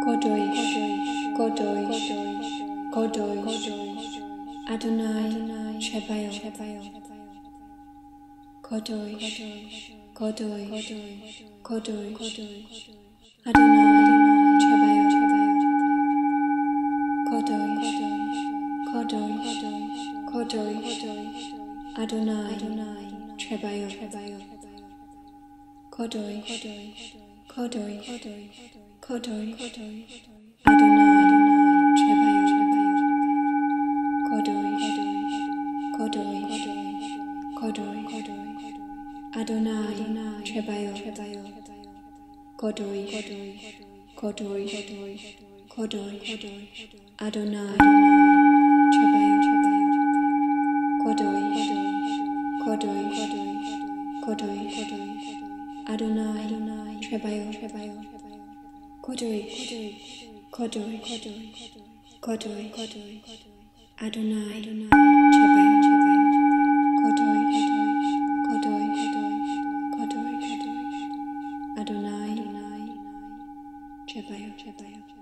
Kodoish, Kodoish, Kodoish, Adonai, Tsebayoth, Kodoish, Kodoish, Kodoish, Adonai, Tsebayoth, Kodoish, Kodoish, Kodoish, Adonai, Tsebayoth, Kodoish, Kodoish, Kodoish, Adonai, Tsebayoth, Kodoish, Kodoish, Kodoish, Adonai, Tsebayoth, Kodoish, Kodoish, Kodoish, Adonai, Tsebayoth, Kodoish, Kodoish, Kodoish, Adonai, Tsebayoth, Kodoish, Kodoish, Kodoish, Adonai, Tsebayoth, Kodoish, Kodoish, Kodoish, Adonai, Tsebayoth,